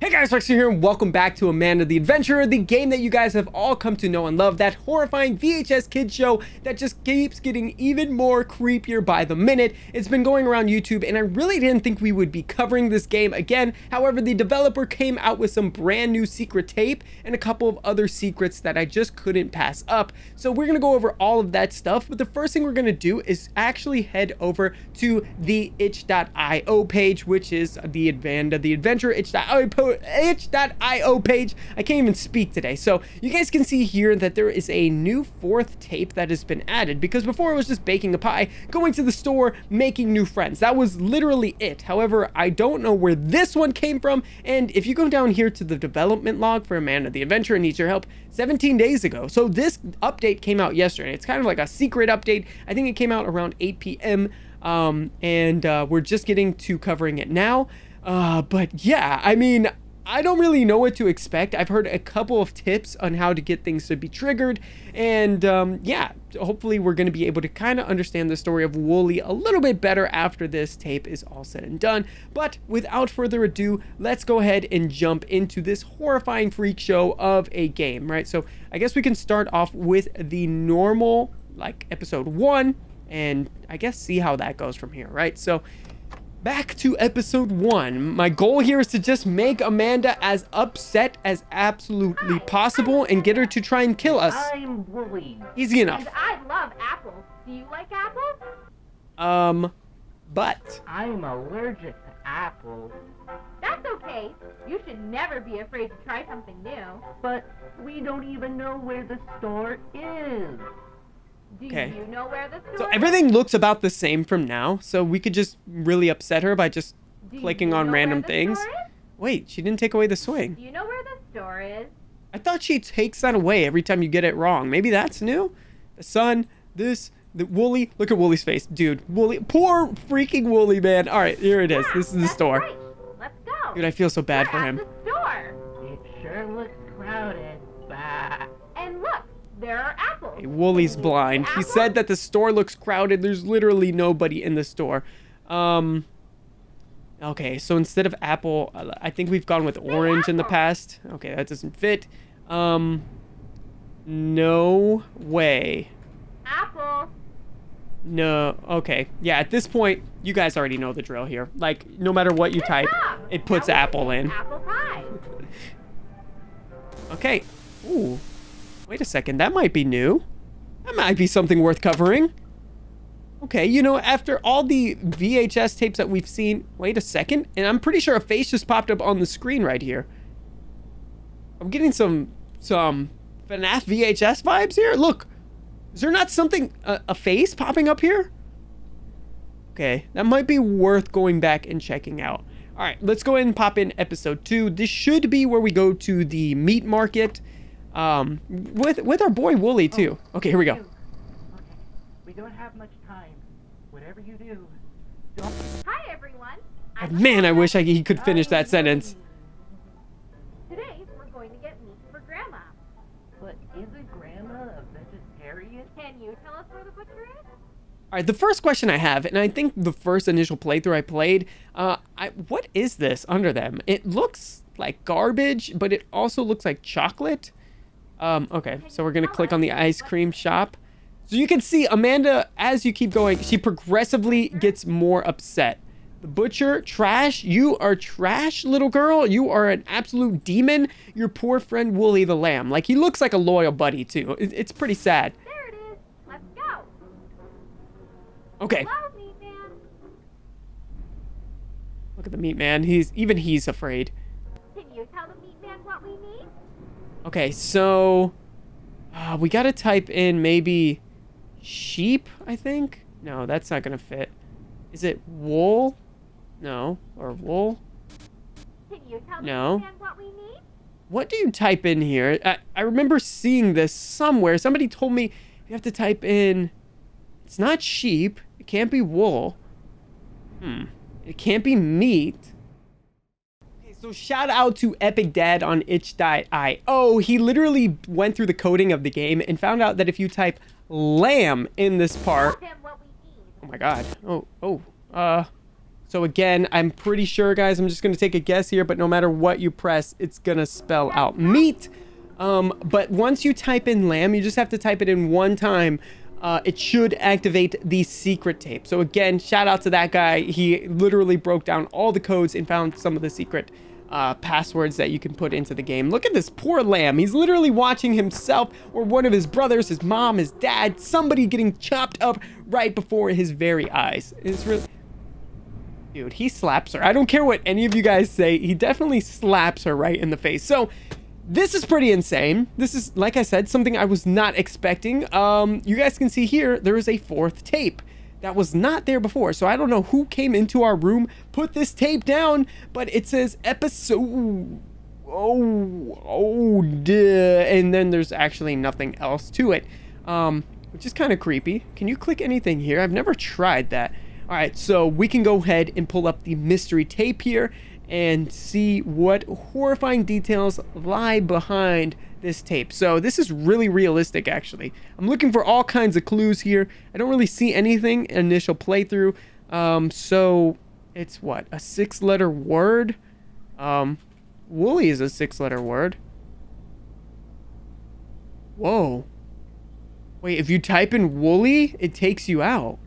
Hey guys, Rex here and welcome back to Amanda the Adventurer, the game that you guys have all come to know and love, that horrifying VHS kids show that just keeps getting even more creepier by the minute. It's been going around YouTube and I really didn't think we would be covering this game again. However, the developer came out with some brand new secret tape and a couple of other secrets that I just couldn't pass up. So we're gonna go over all of that stuff, but the first thing we're gonna do is actually head over to the itch.io page, which is the Amanda the Adventurer itch.io itch.io page. I can't even speak today. So you guys can see here that there is a new fourth tape that has been added because before it was just baking a pie, going to the store, making new friends. That was literally it. However, I don't know where this one came from. And if you go down here to the development log for Amanda the Adventurer needs your help, 17 days ago. So this update came out yesterday. It's kind of like a secret update. I think it came out around 8 p.m. Um, and uh, we're just getting to covering it now. Uh, but yeah, I mean, I don't really know what to expect. I've heard a couple of tips on how to get things to be triggered. And um, yeah, hopefully we're going to be able to kind of understand the story of Wooly a little bit better after this tape is all said and done. But without further ado, let's go ahead and jump into this horrifying freak show of a game, right? So I guess we can start off with the normal, like episode one, and I guess see how that goes from here, right? So back to episode one. My goal here is to just make Amanda as upset as absolutely possible and get her to try and kill us. I'm Wooly. Easy enough. And I love apples. Do you like apples? Um, but I'm allergic to apples. That's okay. You should never be afraid to try something new. But we don't even know where the store is. Do Okay. you know where the store so is? everything looks about the same from now. So we could just really upset her by just Do clicking you on random things. Wait, she didn't take away the swing. Do you know where the store is? I thought she takes that away every time you get it wrong. Maybe that's new. The sun, this, the Wooly. Look at Wooly's face, dude. Wooly, poor freaking Wooly, man. All right, here it is. Yeah, This is the store. Right. Let's go. Dude, I feel so bad We're for at him. the store. It sure looks crowded. Bah. And look, there are Hey, Wooly's blind. He said that the store looks crowded. There's literally nobody in the store. Um. Okay, so instead of apple, I think we've gone with orange in the past. Okay, that doesn't fit. Um. No way. Apple. No. Okay. Yeah, at this point, you guys already know the drill here. Like, no matter what you type, it puts Now we can apple in. Apple pie. Okay. Ooh. Wait a second. That might be new. That might be something worth covering. Okay, you know, after all the VHS tapes that we've seen... Wait a second. And I'm pretty sure a face just popped up on the screen right here. I'm getting some... Some... FNAF VHS vibes here. Look. Is there not something... A, a face popping up here? Okay, that might be worth going back and checking out. All right, let's go ahead and pop in episode two. This should be where we go to the meat market, um, with with our boy Wooly too. Okay, here we go. Okay. We don't have much time. Whatever you do, don't. Hi, everyone. Oh, I'm man, I wish I, he could finish that sentence. Today, we're going to get meat for Grandma. But isn't Grandma a vegetarian? Can you tell us where the butcher is? All right, the first question I have, and I think the first initial playthrough I played, uh, I, what is this under them? It looks like garbage, but it also looks like chocolate. Um, okay, so we're gonna click on the ice cream shop. So you can see Amanda, as you keep going, she progressively gets more upset. The butcher, trash. You are trash, little girl. You are an absolute demon. Your poor friend Wooly the lamb. Like he looks like a loyal buddy too. It's pretty sad. There it is. Let's go. Okay. Hello. Look at the meat man. He's even he's afraid. Okay, so uh, we gotta type in maybe sheep. I think. No, that's not gonna fit. Is it wool? No, or wool? Can you tell No. what we need? What do you type in here? I, I remember seeing this somewhere. Somebody told me you have to type in. It's not sheep. It can't be wool. Hmm. It can't be meat. So shout out to Epic Dad on itch.io. He literally went through the coding of the game and found out that if you type lamb in this part, Tell him what we need. Oh my god. Oh, oh. Uh, So again, I'm pretty sure, guys, I'm just going to take a guess here, but no matter what you press, it's going to spell out meat. Um, but once you type in lamb, you just have to type it in one time. Uh, it should activate the secret tape. So again, shout out to that guy. He literally broke down all the codes and found some of the secret uh, passwords that you can put into the game. Look at this poor lamb. He's literally watching himself or one of his brothers, his mom, his dad, somebody getting chopped up right before his very eyes. It's really... Dude, he slaps her. I don't care what any of you guys say. He definitely slaps her right in the face. So, this is pretty insane. This is, like I said, something I was not expecting. Um, you guys can see here, there is a fourth tape that was not there before. So I don't know who came into our room, put this tape down, but it says episode... Oh, oh, duh. And then there's actually nothing else to it, um, which is kind of creepy. Can you click anything here? I've never tried that. All right, so we can go ahead and pull up the mystery tape here and see what horrifying details lie behind this tape. So this is really realistic, actually. I'm looking for all kinds of clues here. I don't really see anything initial playthrough. Um, so it's what? A six-letter word? Um, woolly is a six-letter word. Whoa. Wait, if you type in woolly, it takes you out.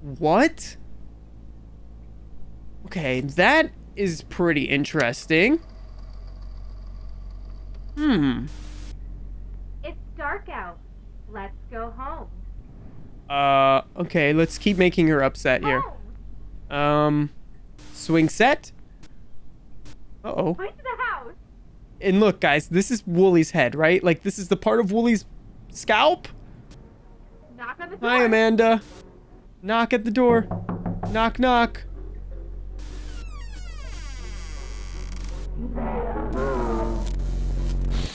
What? Okay, that is pretty interesting. Hmm. It's dark out. Let's go home. Uh, okay, let's keep making her upset here. Home. Um, swing set? Uh-oh. Point to the house. And look, guys, this is Wooly's head, right? Like, this is the part of Wooly's scalp? Knock on the door. Hi, Amanda. Knock at the door. Knock, knock.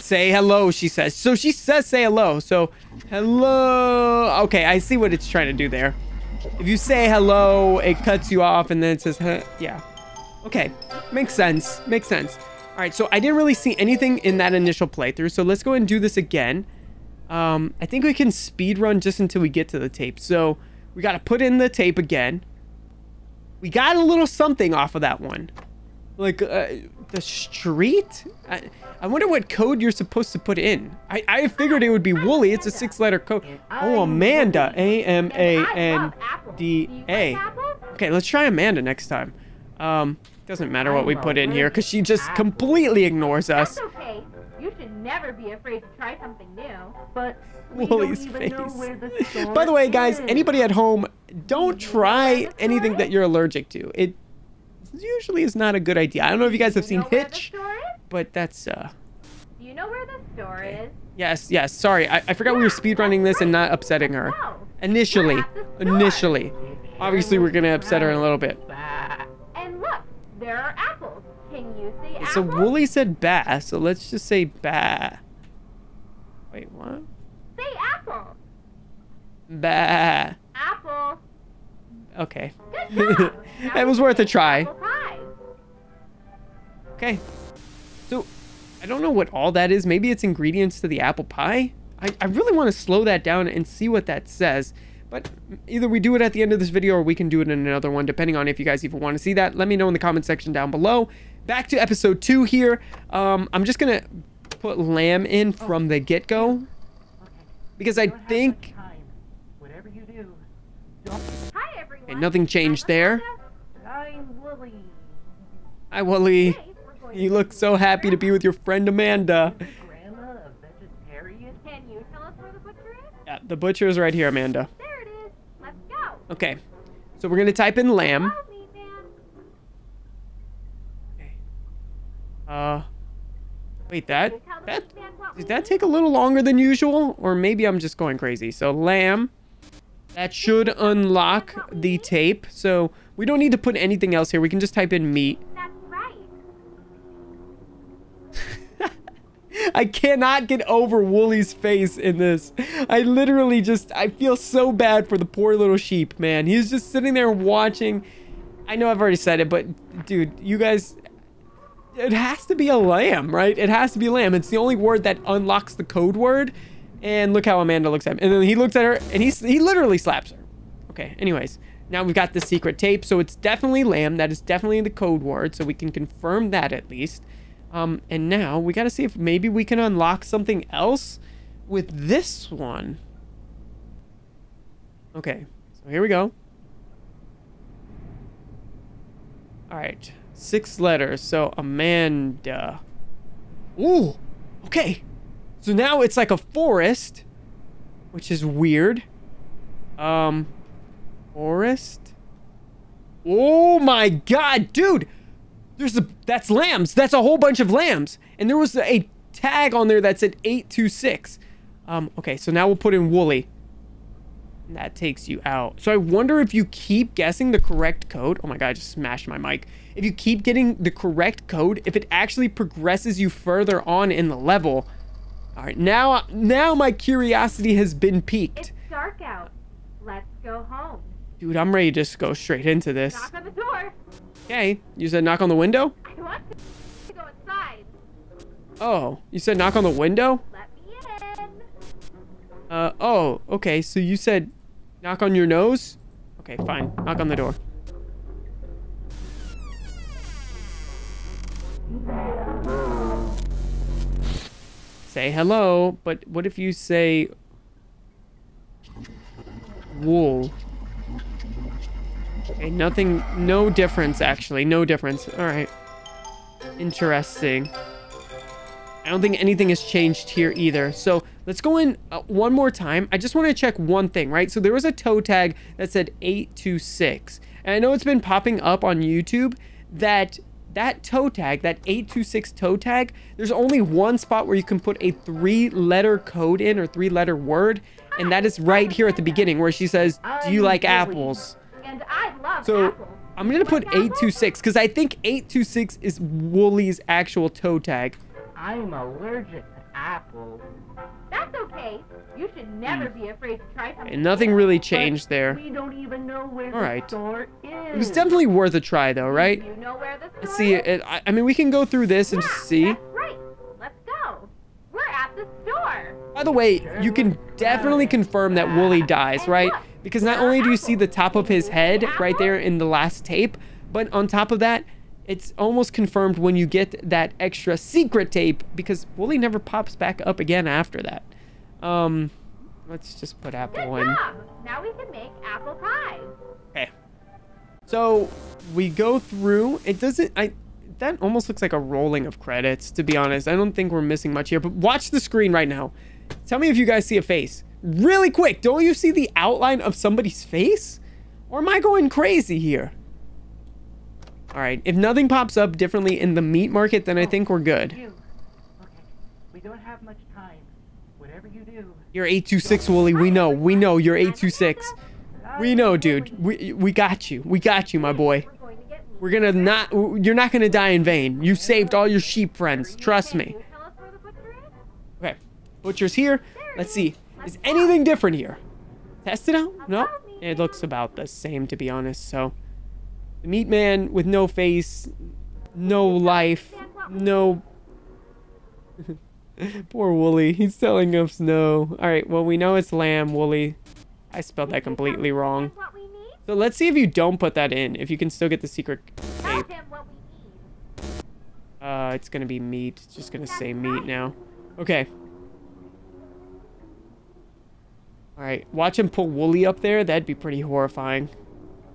Say hello, she says. So she says say hello. So, hello. Okay, I see what it's trying to do there. If you say hello, it cuts you off and then it says, huh, yeah. Okay, makes sense. Makes sense. All right, so I didn't really see anything in that initial playthrough. So let's go and do this again. Um, I think we can speed run just until we get to the tape. So we got to put in the tape again. We got a little something off of that one. Like, uh, the street? I, I wonder what code you're supposed to put in. I, I figured it would be Wooly. It's a six-letter code. Oh, Amanda. And I love apples. Do you A-M-A-N-D-A. Okay, let's try Amanda next time. Um, doesn't matter what we put in here because she just completely ignores us. That's okay. You should never be afraid to try something new. But Wooly's don't even know face. the By the way, guys, anybody at home, don't try anything that you're allergic to. It usually is not a good idea. I don't know if you guys have seen you the Hitch, but that's uh Do you know where the store is? yes, yes. Sorry, I, I forgot we were speedrunning this and not upsetting her. No. Initially, We're at the store. initially. Obviously, we're gonna upset her in a little bit. And look, there are apples. Can you say So? Wooly said ba, so let's just say ba. Wait, what? Say apple. Ba. Apple. Okay. Good job. Now was worth a try. Okay. So, I don't know what all that is. Maybe it's ingredients to the apple pie. I, I really want to slow that down and see what that says. But either we do it at the end of this video or we can do it in another one, depending on if you guys even want to see that. Let me know in the comment section down below. Back to episode two here. Um, I'm just going to put lamb in from the get-go. Okay. Because I We have much think... time. Whatever you do, don't. Hi, everyone. Okay, nothing changed there. Hi, Wooly. You look so happy to be with your friend Amanda. Yeah, the butcher is right here, Amanda. There it is. Let's go. Okay. So we're going to type in lamb. Man. Uh, wait, that, that, did that take a little longer than usual? Or maybe I'm just going crazy. So lamb, that should unlock the tape. So we don't need to put anything else here. We can just type in meat. That's right. I cannot get over Wooly's face in this. I literally just, I feel so bad for the poor little sheep, man. He's just sitting there watching. I know I've already said it, but dude, you guys, it has to be a lamb, right? It has to be lamb. It's the only word that unlocks the code word. And look how Amanda looks at him. And then he looks at her and he's, he literally slaps her. Okay, anyways. Now we've got the secret tape, so it's definitely lamb. That is definitely the code word, so we can confirm that at least. Um, and now we got to see if maybe we can unlock something else with this one. Okay, so here we go. All right, six letters. So Amanda. Ooh, okay. So now it's like a forest, which is weird. Um, forest. Oh my god, dude! There's a that's lambs. That's a whole bunch of lambs, and there was a tag on there that said eight two six. Um, okay, so now we'll put in Wooly. And that takes you out. So I wonder if you keep guessing the correct code. Oh my god, I just smashed my mic. If you keep getting the correct code, if it actually progresses you further on in the level. All right, now now my curiosity has been piqued. It's dark out. Let's go home. Dude, I'm ready to just go straight into this. Knock on the door. Okay, you said knock on the window? I want to go inside. Oh, you said knock on the window? Let me in. Uh, oh, okay, so you said knock on your nose? Okay, fine, knock on the door. Say hello, but what if you say wool? Okay, nothing, no difference actually, no difference. All right, interesting. I don't think anything has changed here either. So let's go in uh, one more time. I just want to check one thing, right? So there was a toe tag that said 826. And I know it's been popping up on YouTube that that toe tag, that 826 toe tag, there's only one spot where you can put a three letter code in or three letter word. And that is right here at the beginning where she says, do you like apples? And I love So apples. I'm going to put 826 because I think 826 is Wooly's actual toe tag. I'm allergic to apples. That's okay. You should never hmm. be afraid to try something. And nothing really changed there. We don't even know where All right. the store is. It was definitely worth a try though, right? You know where the store Let's see. It, I, I mean, we can go through this and Yeah, just see. That's right. Let's go. We're at the store. By the way, you can definitely confirm that Wooly dies, right? Because not only do you see the top of his head right there in the last tape, but on top of that, it's almost confirmed when you get that extra secret tape because Wooly never pops back up again after that. Um, let's just put Good Apple in. job. Now we can make apple pie. Okay. So we go through. It doesn't. I. That almost looks like a rolling of credits. To be honest, I don't think we're missing much here. But watch the screen right now. Tell me if you guys see a face. Really quick. Don't you see the outline of somebody's face? Or am I going crazy here? All right. If nothing pops up differently in the meat market, then I think we're good. You. Okay. We don't have much time. Whatever you do. You're 826, Wooly. We know. We know you're 826. We know, dude. We we got you. We got you, my boy. We're going to get meat. We're gonna not. You're not gonna die in vain. You saved all your sheep friends. Trust me. Can you tell us where the butcher is? Okay. Butcher's here. Let's see. Is anything different here? Test it out? No. It looks about the same, to be honest. So, the meat man with no face, no life, no. Poor Wooly. He's telling us no. All right. Well, we know it's lamb, Wooly. I spelled that completely wrong. That's what we need. So let's see if you don't put that in. If you can still get the secret Tell tape. him what we need. Uh, it's gonna be meat. It's just gonna say meat now. Okay. Alright, watch him pull Wooly up there. That'd be pretty horrifying.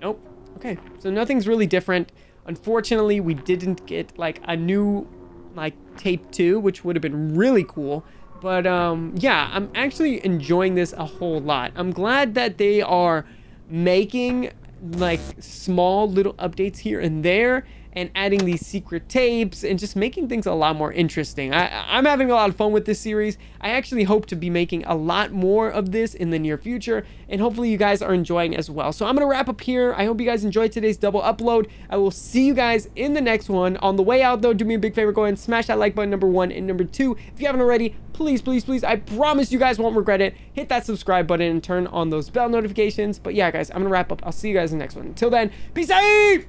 Nope. Okay, so nothing's really different. Unfortunately, we didn't get, like, a new, like, tape 2, which would have been really cool. But, um, yeah, I'm actually enjoying this a whole lot. I'm glad that they are making, like, small little updates here and there and adding these secret tapes and just making things a lot more interesting. I, I'm having a lot of fun with this series. I actually hope to be making a lot more of this in the near future, and hopefully you guys are enjoying as well. So I'm gonna wrap up here. I hope you guys enjoyed today's double upload. I will see you guys in the next one. On the way out though, do me a big favor, go ahead and smash that like button, number one, and number two, if you haven't already, please, please, please, I promise you guys won't regret it. Hit that subscribe button and turn on those bell notifications. But yeah, guys, I'm gonna wrap up. I'll see you guys in the next one. Until then, peace out!